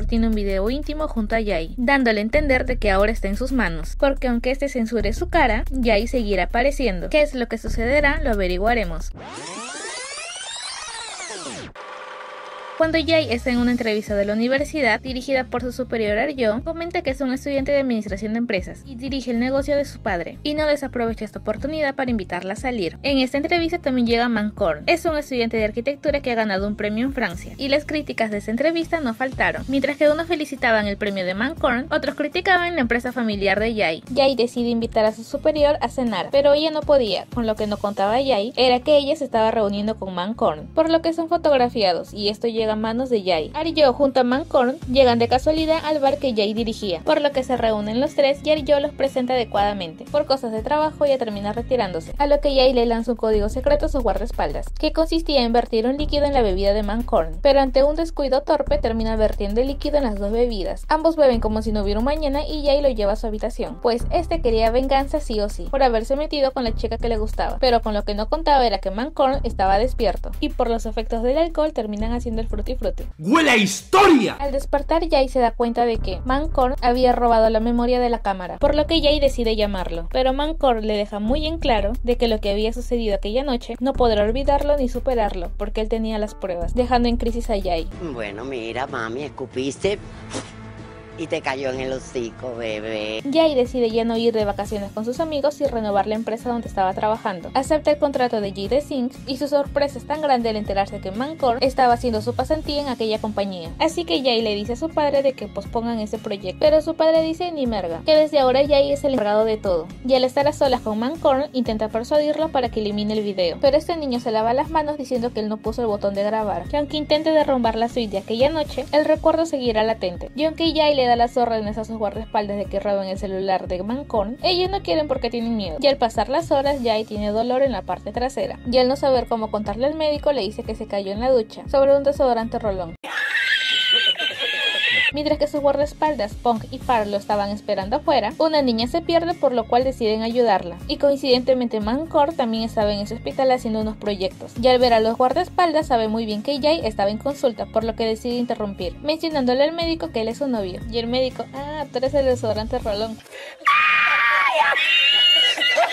Tiene un video íntimo junto a Jay, dándole a entender de que ahora está en sus manos, porque aunque este censure su cara, Jay seguirá apareciendo. ¿Qué es lo que sucederá? Lo averiguaremos. Cuando Jay está en una entrevista de la universidad dirigida por su superior Arjo, comenta que es un estudiante de administración de empresas y dirige el negocio de su padre, y no desaprovecha esta oportunidad para invitarla a salir. En esta entrevista también llega Mancorn, es un estudiante de arquitectura que ha ganado un premio en Francia, y las críticas de esta entrevista no faltaron. Mientras que unos felicitaban el premio de Mancorn, otros criticaban la empresa familiar de Jay. Jay decide invitar a su superior a cenar, pero ella no podía, con lo que no contaba Jay era que ella se estaba reuniendo con Mancorn, por lo que son fotografiados, y esto llega manos de Jay. Arjo junto a Mancorn llegan de casualidad al bar que Jay dirigía, por lo que se reúnen los tres y Arjo los presenta adecuadamente. Por cosas de trabajo ella termina retirándose, a lo que Jay le lanza un código secreto a sus guardaespaldas, que consistía en vertir un líquido en la bebida de Mancorn, pero ante un descuido torpe termina vertiendo el líquido en las dos bebidas. Ambos beben como si no hubiera un mañana y Jay lo lleva a su habitación, pues este quería venganza sí o sí, por haberse metido con la chica que le gustaba, pero con lo que no contaba era que Mancorn estaba despierto, y por los efectos del alcohol terminan haciendo el ¡Huele a historia! Al despertar, Jay se da cuenta de que Mancorn había robado la memoria de la cámara, por lo que Jay decide llamarlo. Pero Mancorn le deja muy en claro de que lo que había sucedido aquella noche no podrá olvidarlo ni superarlo, porque él tenía las pruebas, dejando en crisis a Jay. Bueno, mira, mami, escupiste y te cayó en el hocico, bebé. Jay decide ya no ir de vacaciones con sus amigos y renovar la empresa donde estaba trabajando. Acepta el contrato de Jay de Sinks y su sorpresa es tan grande al enterarse que Mancor estaba haciendo su pasantía en aquella compañía. Así que Jay le dice a su padre de que pospongan ese proyecto, pero su padre dice ni merga, que desde ahora Jay es el encargado de todo. Y al estar a solas con Mancorn intenta persuadirlo para que elimine el video, pero este niño se lava las manos diciendo que él no puso el botón de grabar, que aunque intente derrumbar la suite de aquella noche, el recuerdo seguirá latente. Y aunque Jay le da las órdenes a sus guardaespaldas de que roben el celular de Mancorn, ellos no quieren porque tienen miedo. Y al pasar las horas, Jay tiene dolor en la parte trasera. Y al no saber cómo contarle al médico, le dice que se cayó en la ducha sobre un desodorante rolón. Mientras que sus guardaespaldas, Punk y Farlo estaban esperando afuera, una niña se pierde por lo cual deciden ayudarla. Y coincidentemente Mancor también estaba en ese hospital haciendo unos proyectos. Y al ver a los guardaespaldas sabe muy bien que Jay estaba en consulta, por lo que decide interrumpir, mencionándole al médico que él es su novio. Y el médico, ah, tú eres el desodorante rolón.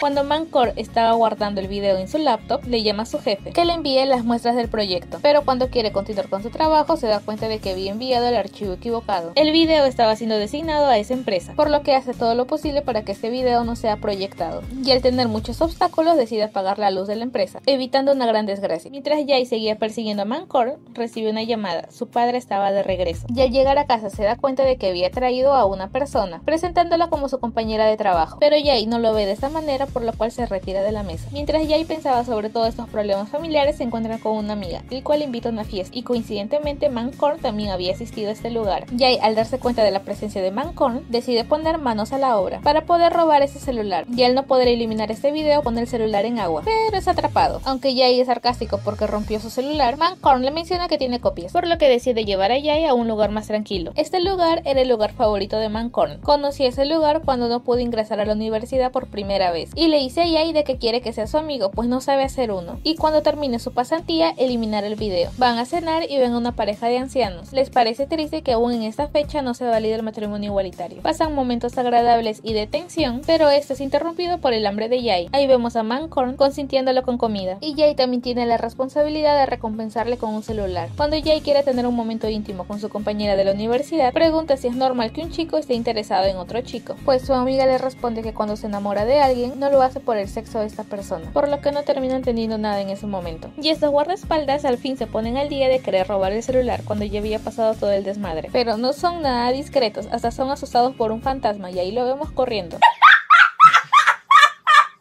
Cuando Mancor estaba guardando el video en su laptop, le llama a su jefe que le envíe las muestras del proyecto, pero cuando quiere continuar con su trabajo se da cuenta de que había enviado el archivo equivocado. El video estaba siendo designado a esa empresa, por lo que hace todo lo posible para que este video no sea proyectado. Y al tener muchos obstáculos decide apagar la luz de la empresa, evitando una gran desgracia. Mientras Jay seguía persiguiendo a Mancor, recibe una llamada. Su padre estaba de regreso. Y al llegar a casa se da cuenta de que había traído a una persona, presentándola como su compañera de trabajo. Pero Jay no lo ve de esta manera por lo cual se retira de la mesa. Mientras Jay pensaba sobre todos estos problemas familiares, se encuentra con una amiga, el cual invita a una fiesta y coincidentemente Mancorn también había asistido a este lugar. Jay, al darse cuenta de la presencia de Mancorn, decide poner manos a la obra para poder robar ese celular y al no poder eliminar este video pone el celular en agua, pero es atrapado. Aunque Jay es sarcástico porque rompió su celular, Mancorn le menciona que tiene copias, por lo que decide llevar a Jay a un lugar más tranquilo. Este lugar era el lugar favorito de Mancorn. Conocí ese lugar cuando no pudo ingresar a la universidad por primera vez y le hice a Jay de que quiere que sea su amigo, pues no sabe hacer uno. Y cuando termine su pasantía, eliminar el video. Van a cenar y ven a una pareja de ancianos. Les parece triste que aún en esta fecha no se valide el matrimonio igualitario. Pasan momentos agradables y de tensión, pero esto es interrumpido por el hambre de Jay. Ahí vemos a Mancorn consintiéndolo con comida. Y Jay también tiene la responsabilidad de recompensarle con un celular. Cuando Jay quiere tener un momento íntimo con su compañera de la universidad, pregunta si es normal que un chico esté interesado en otro chico. Pues su amiga le responde que cuando se enamora de alguien, no lo hace por el sexo de esta persona, por lo que no terminan teniendo nada en ese momento. Y estos guardaespaldas al fin se ponen al día de querer robar el celular cuando ya había pasado todo el desmadre. Pero no son nada discretos, hasta son asustados por un fantasma y ahí lo vemos corriendo.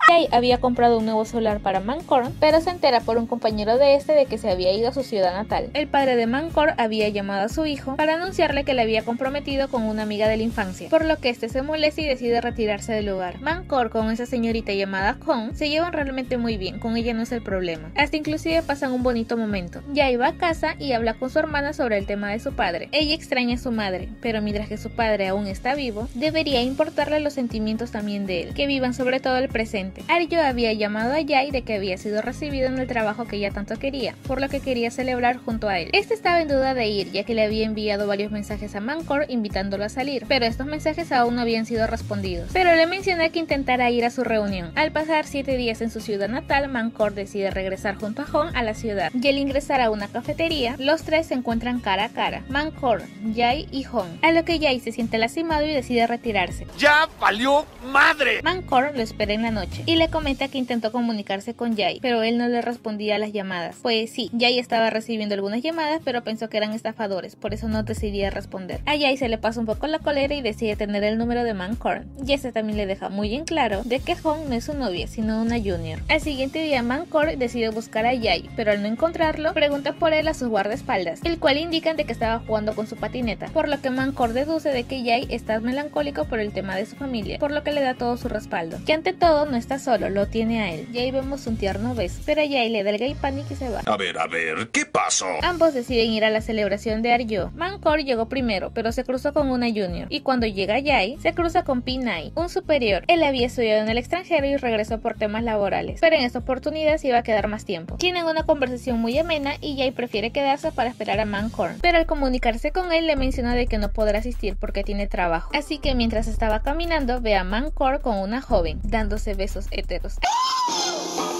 Jay había comprado un nuevo celular para Mancorn, pero se entera por un compañero de este de que se había ido a su ciudad natal. El padre de Mancorn había llamado a su hijo para anunciarle que le había comprometido con una amiga de la infancia, por lo que este se molesta y decide retirarse del lugar. Mancorn con esa señorita llamada Kong se llevan realmente muy bien, con ella no es el problema. Hasta inclusive pasan un bonito momento. Jay va a casa y habla con su hermana sobre el tema de su padre. Ella extraña a su madre, pero mientras que su padre aún está vivo, debería importarle los sentimientos también de él, que vivan sobre todo el presente siguiente. Aryo había llamado a Jai de que había sido recibido en el trabajo que ella tanto quería, por lo que quería celebrar junto a él. Este estaba en duda de ir, ya que le había enviado varios mensajes a Mancor invitándolo a salir, pero estos mensajes aún no habían sido respondidos. Pero le mencioné que intentara ir a su reunión. Al pasar 7 días en su ciudad natal, Mancor decide regresar junto a Hon a la ciudad, y al ingresar a una cafetería, los tres se encuentran cara a cara, Mancor, Jai y Hon, a lo que Jai se siente lastimado y decide retirarse. ¡Ya valió madre! Mancor lo espera en la noche y le comenta que intentó comunicarse con Jai, pero él no le respondía a las llamadas. Pues sí, Jai estaba recibiendo algunas llamadas, pero pensó que eran estafadores, por eso no decidía responder. A Jai se le pasa un poco la colera y decide tener el número de Mancor, y este también le deja muy en claro de que Hong no es su novia, sino una junior. Al siguiente día, Mancor decide buscar a Jai, pero al no encontrarlo, pregunta por él a sus guardaespaldas, el cual indican de que estaba jugando con su patineta, por lo que Mancor deduce de que Jai está melancólico por el tema de su familia, por lo que le da todo su respaldo. Que ante todo no está solo, lo tiene a él. Y ahí vemos un tierno beso, pero Jai le da el gay panic y se va. A ver, a ver, ¿qué pasó? Ambos deciden ir a la celebración de Aryo. Mancor llegó primero, pero se cruzó con una junior, y cuando llega Jai, se cruza con Pinay, un superior. Él había estudiado en el extranjero y regresó por temas laborales, pero en esta oportunidad se iba a quedar más tiempo. Tienen una conversación muy amena y Jai prefiere quedarse para esperar a Mancor, pero al comunicarse con él le menciona de que no podrá asistir porque tiene trabajo. Así que mientras estaba caminando ve a Mancor con una joven, dándose besos héteros.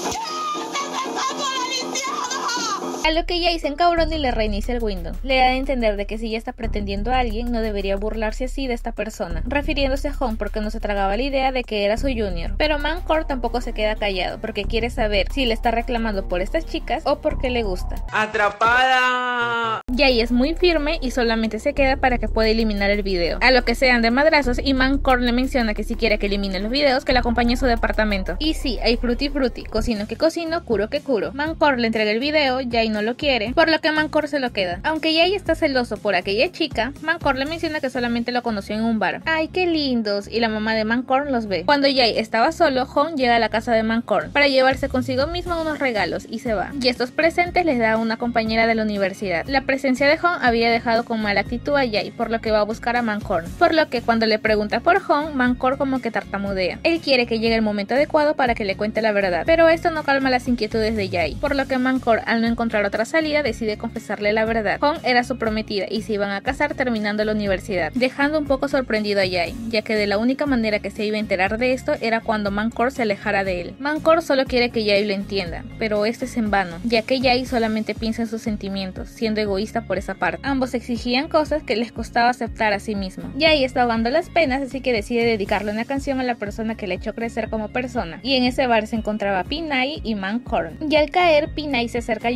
A lo que Jay se encabrona y le reinicia el Windows. Le da a entender de que si ya está pretendiendo a alguien, no debería burlarse así de esta persona, refiriéndose a Home porque no se tragaba la idea de que era su junior. Pero Mancor tampoco se queda callado porque quiere saber si le está reclamando por estas chicas o porque le gusta. ¡Atrapada! Jay es muy firme y solamente se queda para que pueda eliminar el video. A lo que sean de madrazos y Mancor le menciona que si quiere que elimine los videos, que le acompañe a su departamento. Y sí, hay frutti frutti, cocino que cocino, curo que curo. Mancor le entrega el video, Jay no lo quiere, por lo que Mancor se lo queda. Aunque Jay está celoso por aquella chica, Mancor le menciona que solamente lo conoció en un bar. ¡Ay, qué lindos! Y la mamá de Mancor los ve. Cuando Jay estaba solo, Hong llega a la casa de Mancor para llevarse consigo mismo unos regalos y se va. Y estos presentes les da a una compañera de la universidad. La presencia de Hong había dejado con mala actitud a Jay, por lo que va a buscar a Mancor. Por lo que cuando le pregunta por Hong, Mancor como que tartamudea. Él quiere que llegue el momento adecuado para que le cuente la verdad, pero esto no calma las inquietudes de Jay, por lo que Mancor, al no encontrar otra salida, decide confesarle la verdad. Hong era su prometida y se iban a casar terminando la universidad, dejando un poco sorprendido a Jay, ya que de la única manera que se iba a enterar de esto era cuando Mancor se alejara de él. Mancor solo quiere que Jay lo entienda, pero esto es en vano, ya que Jay solamente piensa en sus sentimientos, siendo egoísta por esa parte. Ambos exigían cosas que les costaba aceptar a sí mismo. Jay está ahogando las penas, así que decide dedicarle una canción a la persona que le echó crecer como persona. Y en ese bar se encontraba Pinay y Mancor. Y al caer, Pinay se acerca a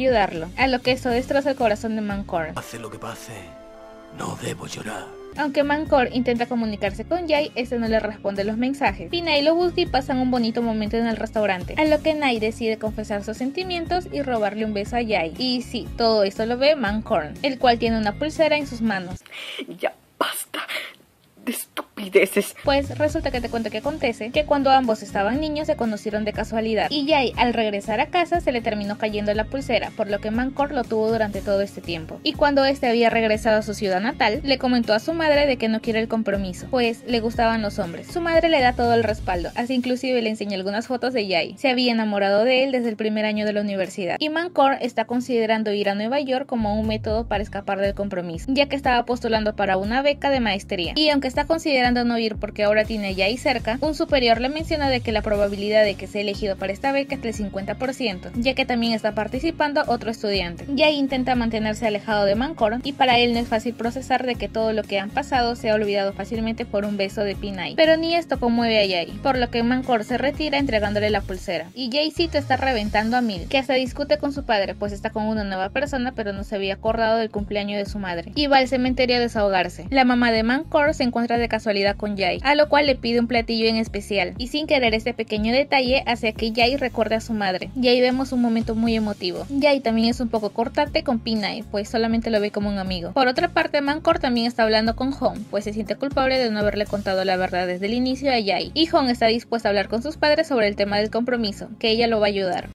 a lo que esto destroza el corazón de Mancor. Hace lo que pase, no debo llorar. Aunque Mancor intenta comunicarse con Jay, este no le responde los mensajes. Pinay lo busca y pasan un bonito momento en el restaurante, a lo que Nai decide confesar sus sentimientos y robarle un beso a Jay. Y sí, todo esto lo ve Mancor, el cual tiene una pulsera en sus manos. Ya basta de Pues resulta que te cuento que acontece que cuando ambos estaban niños se conocieron de casualidad y Jay al regresar a casa se le terminó cayendo la pulsera, por lo que Mancor lo tuvo durante todo este tiempo. Y cuando este había regresado a su ciudad natal, le comentó a su madre de que no quiere el compromiso, pues le gustaban los hombres. Su madre le da todo el respaldo, así inclusive le enseña algunas fotos de Jay. Se había enamorado de él desde el primer año de la universidad y Mancor está considerando ir a Nueva York como un método para escapar del compromiso, ya que estaba postulando para una beca de maestría. Y aunque está considerando no ir porque ahora tiene a Jay cerca, un superior le menciona de que la probabilidad de que sea elegido para esta beca es del 50%, ya que también está participando otro estudiante. Jay intenta mantenerse alejado de Mancor y para él no es fácil procesar de que todo lo que han pasado se ha olvidado fácilmente por un beso de Pinay. Pero ni esto conmueve a Jay, por lo que Mancor se retira entregándole la pulsera. Y Jaycito está reventando a Mil, que hasta discute con su padre, pues está con una nueva persona pero no se había acordado del cumpleaños de su madre. Y va al cementerio a desahogarse. La mamá de Mancor se encuentra de casualidad con Jay, a lo cual le pide un platillo en especial, y sin querer este pequeño detalle hace que Jay recuerde a su madre. Y ahí vemos un momento muy emotivo. Jay también es un poco cortante con Pinay, pues solamente lo ve como un amigo. Por otra parte, Mancor también está hablando con Hong, pues se siente culpable de no haberle contado la verdad desde el inicio a Jay. Y Hong está dispuesta a hablar con sus padres sobre el tema del compromiso, que ella lo va a ayudar.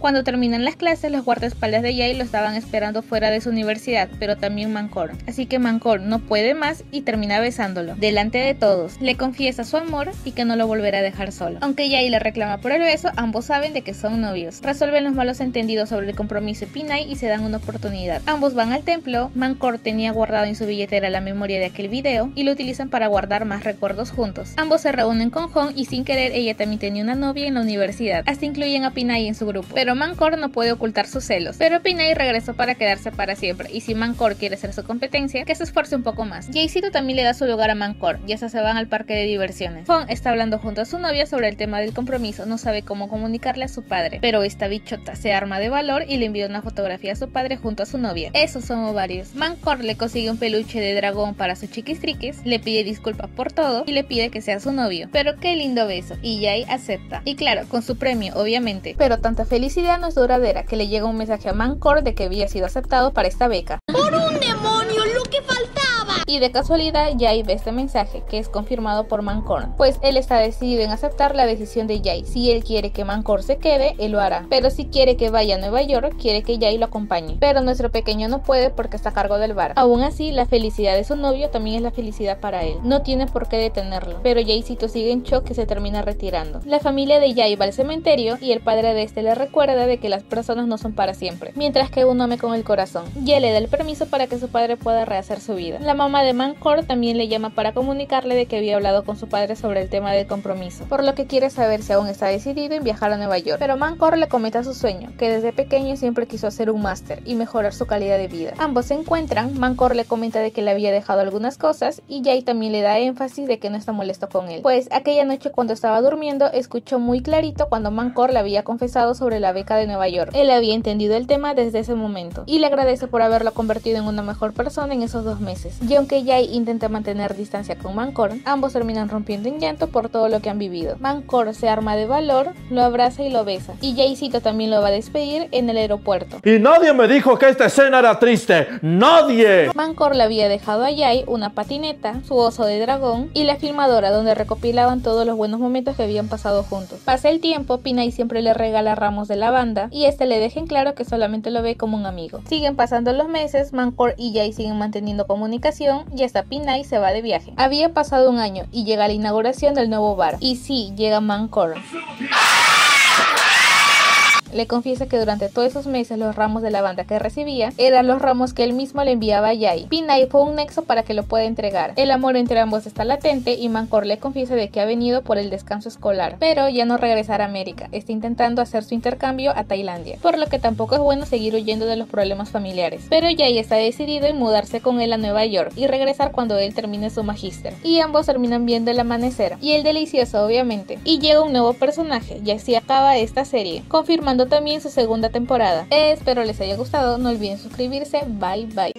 Cuando terminan las clases, los guardaespaldas de Jay lo estaban esperando fuera de su universidad, pero también Mancor. Así que Mancor no puede más y termina besándolo, delante de todos. Le confiesa su amor y que no lo volverá a dejar solo. Aunque Jay le reclama por el beso, ambos saben de que son novios. Resuelven los malos entendidos sobre el compromiso de Pinay y se dan una oportunidad. Ambos van al templo, Mancor tenía guardado en su billetera la memoria de aquel video y lo utilizan para guardar más recuerdos juntos. Ambos se reúnen con Hong y sin querer ella también tenía una novia en la universidad. Hasta incluyen a Pinay en su grupo. Mancor no puede ocultar sus celos. Pero Pinay regresó para quedarse para siempre y si Mancor quiere ser su competencia, que se esfuerce un poco más. Jaycito también le da su lugar a Mancor y hasta se van al parque de diversiones. Hong está hablando junto a su novia sobre el tema del compromiso, no sabe cómo comunicarle a su padre, pero esta bichota se arma de valor y le envía una fotografía a su padre junto a su novia. Esos son varios. Mancor le consigue un peluche de dragón para su chiquistriquis, le pide disculpas por todo y le pide que sea su novio. Pero qué lindo beso, y Jay acepta. Y claro, con su premio, obviamente. Pero tanta felicidad no es duradera que le llega un mensaje a Mancor de que había sido aceptado para esta beca. ¡Por un demonio, lo que faltaba! Y de casualidad, Jay ve este mensaje, que es confirmado por Mancor, pues él está decidido en aceptar la decisión de Jay. Si él quiere que Mancor se quede, él lo hará. Pero si quiere que vaya a Nueva York, quiere que Jay lo acompañe. Pero nuestro pequeño no puede porque está a cargo del bar. Aún así, la felicidad de su novio también es la felicidad para él. No tiene por qué detenerlo. Pero Jaycito sigue en shock y se termina retirando. La familia de Jay va al cementerio y el padre de este le recuerda de que las personas no son para siempre, mientras que uno ame con el corazón. Jay le da el permiso para que su padre pueda rehacer su vida. La mamá de Mancor también le llama para comunicarle de que había hablado con su padre sobre el tema del compromiso, por lo que quiere saber si aún está decidido en viajar a Nueva York. Pero Mancor le comenta su sueño, que desde pequeño siempre quiso hacer un máster y mejorar su calidad de vida. Ambos se encuentran, Mancor le comenta de que le había dejado algunas cosas y Jay también le da énfasis de que no está molesto con él. Pues aquella noche cuando estaba durmiendo escuchó muy clarito cuando Mancor le había confesado sobre la beca de Nueva York. Él había entendido el tema desde ese momento y le agradece por haberlo convertido en una mejor persona en esos dos meses. Aunque Jay intenta mantener distancia con Mancor, ambos terminan rompiendo en llanto por todo lo que han vivido. Mancor se arma de valor, lo abraza y lo besa. Y Jaycito también lo va a despedir en el aeropuerto. Y nadie me dijo que esta escena era triste. ¡Nadie! Mancor le había dejado a Jay una patineta, su oso de dragón y la filmadora donde recopilaban todos los buenos momentos que habían pasado juntos. Pasa el tiempo, Pinay siempre le regala ramos de lavanda y este le deja en claro que solamente lo ve como un amigo. Siguen pasando los meses, Mancor y Jay siguen manteniendo comunicación y hasta Pinay se va de viaje. Había pasado un año y llega la inauguración del nuevo bar. Y sí, llega Mancor. Le confiesa que durante todos esos meses los ramos de lavanda que recibía eran los ramos que él mismo le enviaba a Yai. Pinay fue un nexo para que lo pueda entregar. El amor entre ambos está latente y Mancor le confiesa de que ha venido por el descanso escolar, pero ya no regresará a América. Está intentando hacer su intercambio a Tailandia, por lo que tampoco es bueno seguir huyendo de los problemas familiares. Pero Yai está decidido en mudarse con él a Nueva York y regresar cuando él termine su magíster. Y ambos terminan viendo el amanecer y el delicioso obviamente. Y llega un nuevo personaje y así acaba esta serie, confirmando también su segunda temporada. Espero les haya gustado, no olviden suscribirse, bye bye.